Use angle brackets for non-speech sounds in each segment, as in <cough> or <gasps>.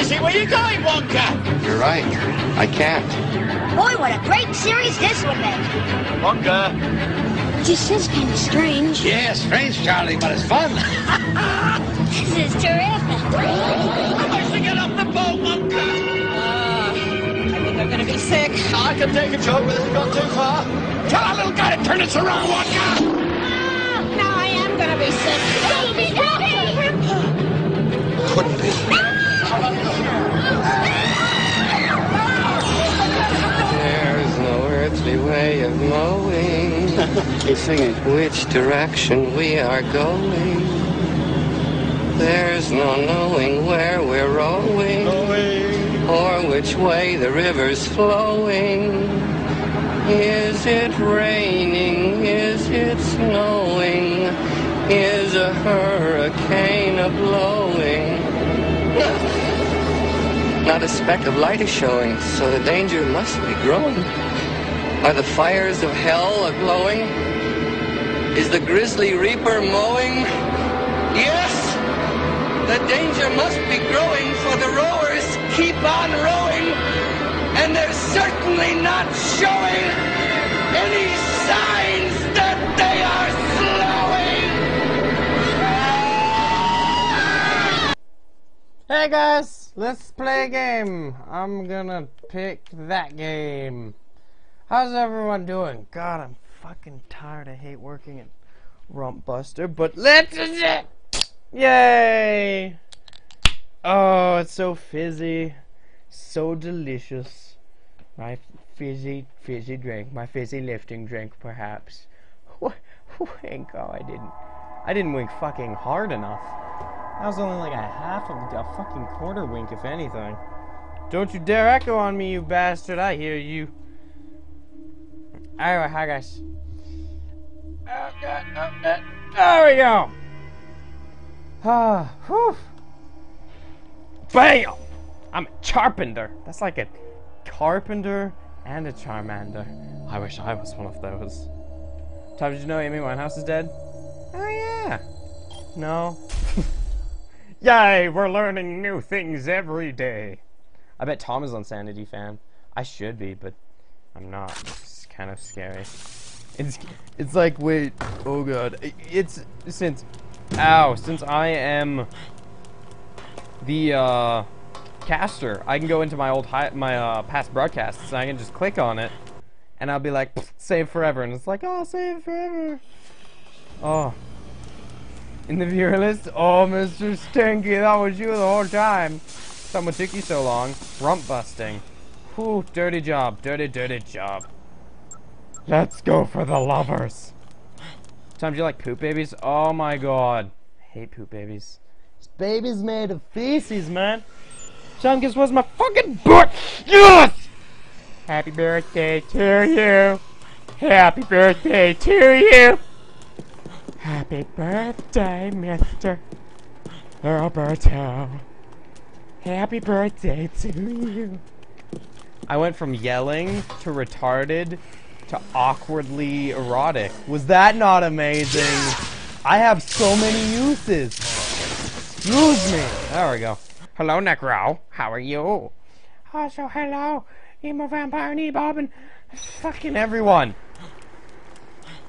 happening, Wonka? You see where you're going, Wonka. You're right. I can't. Boy, what a great series this would make. Wonka. This is kind of strange. Yeah, strange, Charlie, but it's fun. <laughs> This is terrific. How much to get off the boat, Wonka? Ah, I think I'm gonna be sick. I can take a joke, but it's gone too far. Tell our little guy to turn us around, Wonka. Ah, now I am gonna be sick. Baby, Daddy! Couldn't be. Ah! He's singing. which direction we are going. There's no knowing where we're rowing or which way the river's flowing. Is it raining? Is it snowing? Is a hurricane a blowing? <laughs> Not a speck of light is showing, so the danger must be growing. Are the fires of hell a glowing? Is the grisly reaper mowing? Yes! The danger must be growing, for the rowers keep on rowing, and they're certainly not showing any signs that they are slowing! Hey guys, let's play a game. I'm gonna pick that game. How's everyone doing? God, I'm fucking tired. I hate working at Rump Buster, but let's it Yay! Oh, it's so fizzy, so delicious. My fizzy, fizzy drink, my fizzy lifting drink, perhaps. <laughs> Wink! Oh, I didn't. I didn't wink fucking hard enough. That was only like a half of a fucking quarter wink, if anything. Don't you dare echo on me, you bastard! I hear you. Alright, hi guys. Oh god, oh god. There we go! Ah, whew. Bam! I'm a Charpenter. That's like a carpenter and a Charmander. I wish I was one of those. Tom, did you know Amy Winehouse is dead? Oh yeah. No. <laughs> Yay, we're learning new things every day. I bet Tom is on Sanity fan. I should be, but I'm not. Kind of scary. It's it's like wait, oh god. It's since ow, since I am the uh caster, I can go into my old hi- my uh past broadcasts and I can just click on it and I'll be like save forever and it's like, "Oh, save forever." Oh. In the viewer list, oh, Mr. Stinky, that was you the whole time. Someone took you so long. Rump busting. Whew, dirty job, dirty, dirty job. Let's go for the lovers. Tom, do you like poop babies? Oh my god. I hate poop babies. This baby's made of feces, man. Tom, guess what's my fucking butt? Yes! Happy birthday to you. Happy birthday to you. Happy birthday, Mr. Roberto. Happy birthday to you. I went from yelling to retarded to awkwardly erotic. Was that not amazing? I have so many uses. Excuse me. There we go. Hello, Necro. How are you? Oh, also, hello, Emo Vampire Knee Bob and fucking everyone.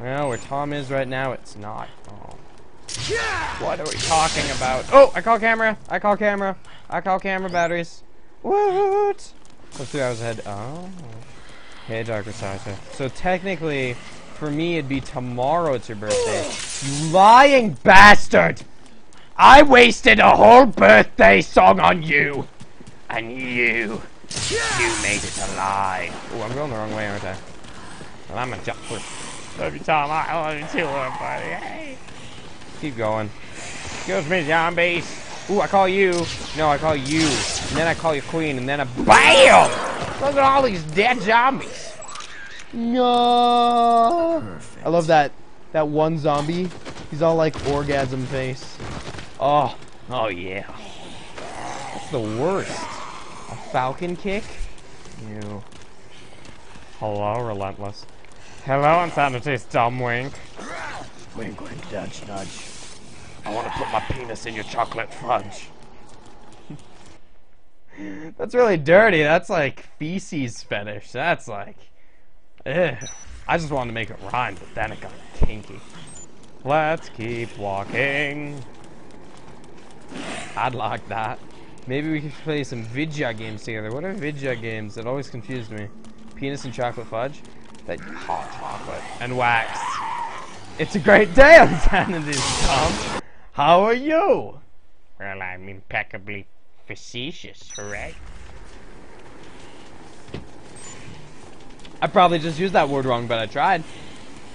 Well, where Tom is right now, it's not. Oh. What are we talking about? Oh, I call camera. I call camera. I call camera batteries. What? What's two hours ahead? Oh. Hey, Darker Sasha. So technically, for me, it'd be tomorrow it's your birthday. You lying bastard! I wasted a whole birthday song on you! And you, you made it a lie. Oh, I'm going the wrong way, aren't I? Well, I'm a jumper. Love you, Tom. I love you too, little. Hey. Keep going. Excuse me, zombies. Ooh, I call you. No, I call you. And then I call you queen, and then I BAM! Look at all these dead zombies. No. I love that that one zombie. He's all like orgasm face. Oh, oh yeah. That's the worst. A falcon kick? You. Hello, relentless. Hello, Insanity's dumb wink. Wink, wink, nudge, nudge. I want to put my penis in your chocolate fudge. That's really dirty. That's like feces fetish. That's like, ugh. I just wanted to make it rhyme, but then it got kinky. Let's keep walking. I'd like that. Maybe we could play some Vidya games together. What are Vidya games? That always confused me. Penis and chocolate fudge? That hot chocolate and wax. It's a great day on <laughs> Sanity, Tom. How are you? Well, I'm impeccably facetious, hooray. I probably just used that word wrong, but I tried.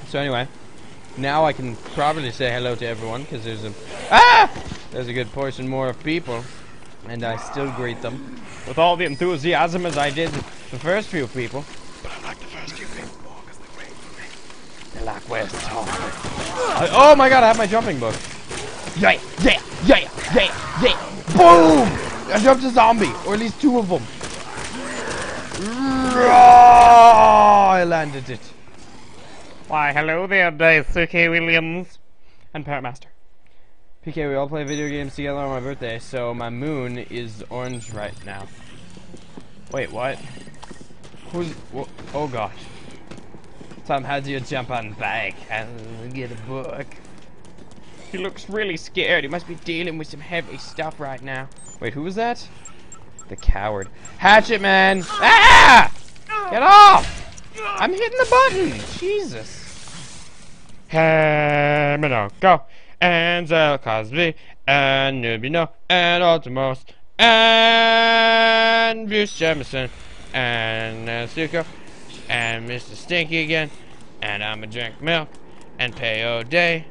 So anyway, now I can probably say hello to everyone because there's a ah, there's a good portion more of people, and I still greet them with all the enthusiasm as I did the first few people. But I like the first few people more because they're great for me. They're like, where's the top? I, oh my god, I have my jumping book. Yeah, yeah, yeah, yeah, yeah. Boom! I jumped a zombie, or at least two of them. I landed it. Why, hello there, Daisuke Williams. And Paramaster. PK, we all play video games together on my birthday, so my moon is orange right now. Wait, what? Who's... Wh oh gosh. Tom, how do you jump on back and get a book? He looks really scared. He must be dealing with some heavy stuff right now. Wait, who was that? The coward. Hatchet man! Ah! Get off! I'm hitting the button! Jesus. Hey, go. And Cosby, and Nubino, and Ultimos, and Bruce Jemison, and Natsuko, and Mr. Stinky again, and I'ma drink milk, and pay all day,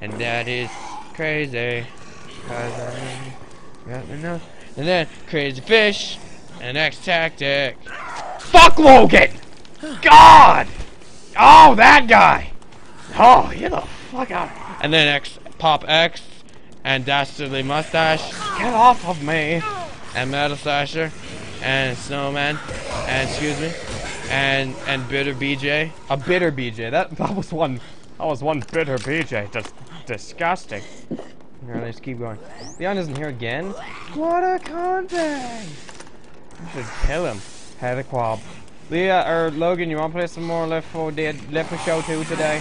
and that is crazy, cause I got enough. And then Crazy Fish, and X Tactic. Fuck Logan! God! Oh, that guy! Oh, get the fuck out. And then X Pop X, and Dastardly Mustache, Get off of me! and Metal Slasher, and Snowman, and excuse me, and and Bitter BJ. A bitter BJ. That that was one. That was one bitter BJ. Just disgusting. Alright, let's keep going. Leon isn't here again. What a contact! I should kill him. Had a quab. Leah or Logan, you want to play some more Left 4 Dead Left 4 Show 2 today?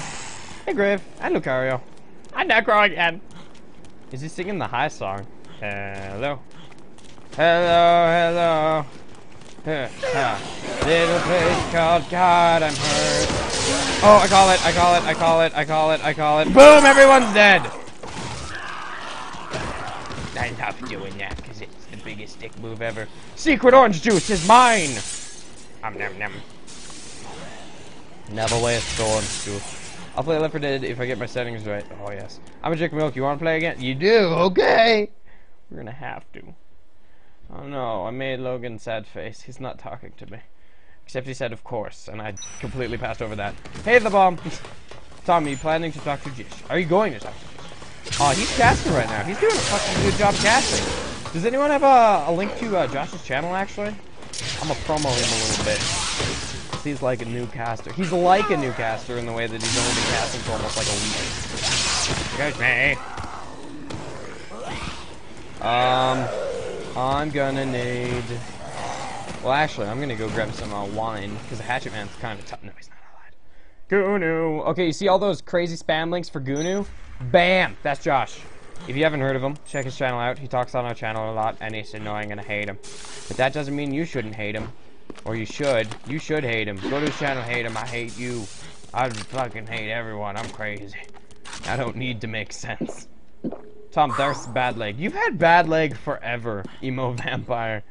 Hey, Griff and Lucario. I'm Necro again. Is he singing the high song? Hello. Hello, hello. Little place called God, I'm hurt. Oh, I call it, I call it, I call it, I call it, I call it. Boom, everyone's dead. I love doing that because it's the biggest dick move ever. Secret orange juice is mine. Um, num, num. Never waste orange juice. I'll play Left 4 Dead if I get my settings right. Oh, yes. I'm a drink milk. You want to play again? You do? Okay. We're to have to. Oh, no. I made Logan sad face. He's not talking to me. Except he said, of course, and I completely passed over that. Hey, the bomb. Tommy, planning to talk to Jish? Are you going to talk to Jish? Oh, he's casting right now. He's doing a fucking good job casting. Does anyone have a, a link to uh, Josh's channel, actually? I'm gonna promo him a little bit. He's like a new caster. He's like a new caster in the way that he's only been casting for almost like a week. Excuse me. Um, I'm gonna need. Well, actually, I'm gonna go grab some uh, wine because the Hatchet Man's kind of tough. No, he's not allowed. Gunu. Okay, you see all those crazy spam links for Gunu? Bam! That's Josh. If you haven't heard of him, check his channel out. He talks on our channel a lot, and it's annoying, and I hate him. But that doesn't mean you shouldn't hate him. Or you should. You should hate him. Go to his channel, hate him. I hate you. I fucking hate everyone. I'm crazy. I don't need to make sense. Tom, there's bad leg. You've had bad leg forever, emo <laughs> vampire.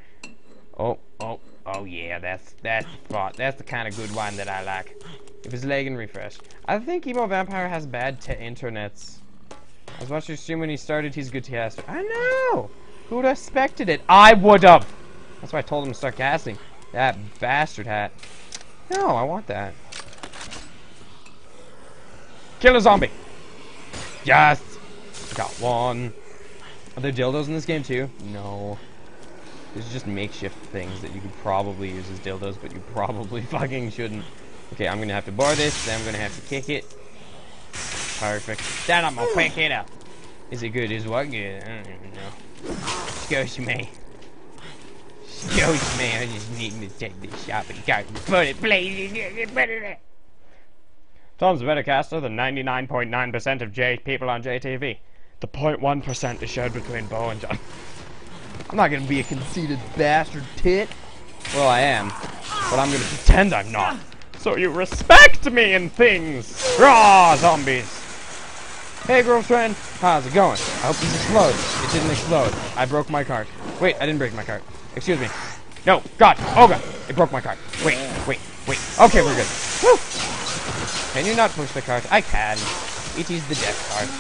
Oh, oh, oh yeah, that's that's the spot. That's the kind of good one that I like. If his leg and refresh. I think emo vampire has bad internets. I was watching stream when he started. He's good caster. I know. Who would have expected it? I would have. That's why I told him to start casting. That bastard hat. No, I want that. Kill a zombie. Yes. Got one. Are there dildos in this game too? No. There's just makeshift things that you could probably use as dildos, but you probably <laughs> fucking shouldn't. Okay, I'm gonna have to bar this, then I'm gonna have to kick it. Perfect. Then I'm gonna pick it up. Is it good? Is what good? I don't even know. Excuse me. Excuse me, I just need to take this shopping cart and put it, please. Put it in. Tom's a better caster than 99.9% of J people on JTV. The 0.1% is shared between Bo and John. I'm not gonna be a conceited bastard tit. Well, I am, but I'm gonna pretend I'm not. So you respect me and things. Raw zombies. Hey, girlfriend. How's it going? I hope this explodes. It didn't explode. I broke my cart. Wait, I didn't break my cart. Excuse me. No, God. Oh, God. It broke my cart. Wait, wait, wait. Okay, we're good. Woo. Can you not push the cart? I can. It is the death cart.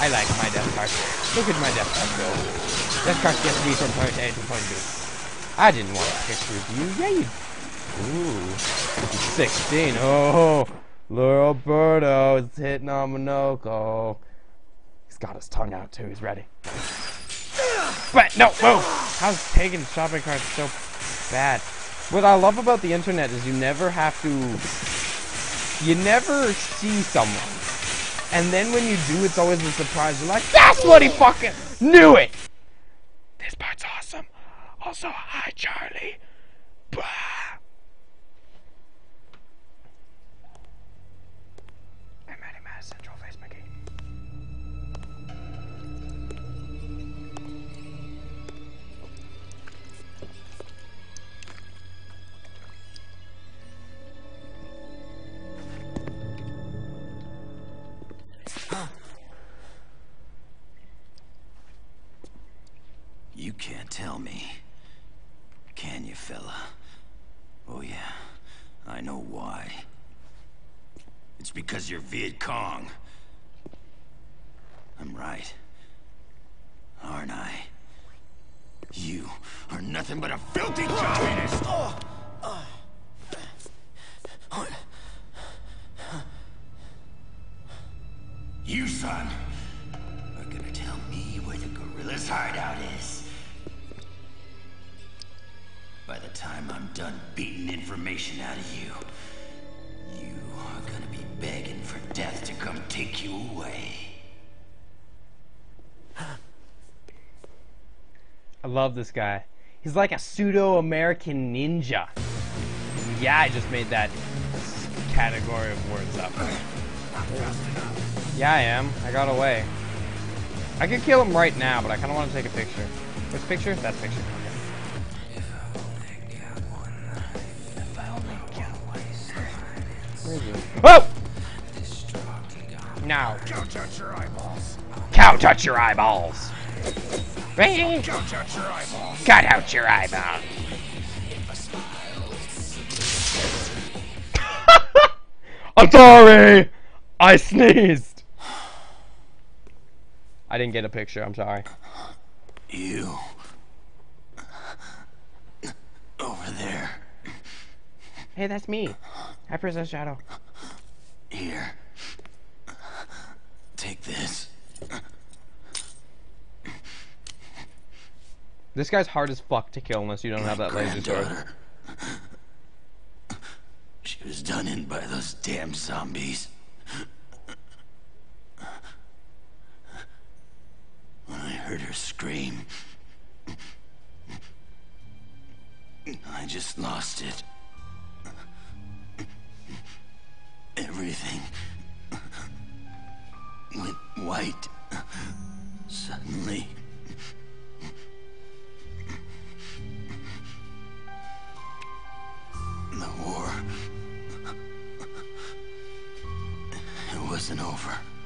I like my death cart. Look at my death cart go. Cart gets me from point A to point B. I didn't want picture of you. Yeah, you... Ooh. 16. Oh, little is hitting on Minoko. He's got his tongue out, too. He's ready. But, no, move! How's taking shopping carts so bad? What I love about the internet is you never have to... You never see someone. And then when you do, it's always a surprise. You're like, that's what he fucking knew it! Part's awesome. Also, hi, Charlie. Bah. Tell me. Can you, fella? Oh yeah, I know why. It's because you're Viet Cong. I'm right. Aren't I? You are nothing but a filthy communist! You, son, are gonna tell me where the guerrilla's hideout is. Time I'm done beating information out of you, you are gonna be begging for death to come take you away. <gasps> I love this guy. He's like a pseudo-American ninja. Yeah, I just made that category of words up. Yeah, I am. I got away. I could kill him right now, but I kind of want to take a picture. This picture? That picture. Where is he? Oh! Now. Don't touch your eyeballs. Cow touch your eyeballs. Right? Don't touch your eyeballs. Cut out your eyeball. <laughs> I'm sorry. I sneezed. I didn't get a picture. I'm sorry. You. Over there. Hey, that's me. Hi, Princess Shadow. Here. Take this. This guy's hard as fuck to kill unless you don't have that laser sword. Granddaughter. She was done in by those damn zombies. When I heard her scream, I just lost it. Wasn't over.